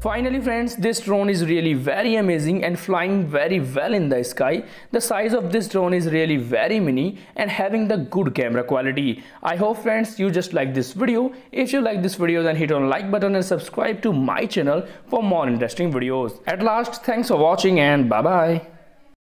Finally friends, this drone is really very amazing and flying very well in the sky. The size of this drone is really very mini and having the good camera quality. I hope friends you just like this video. If you like this video then hit on like button and subscribe to my channel for more interesting videos. At last, thanks for watching and bye bye.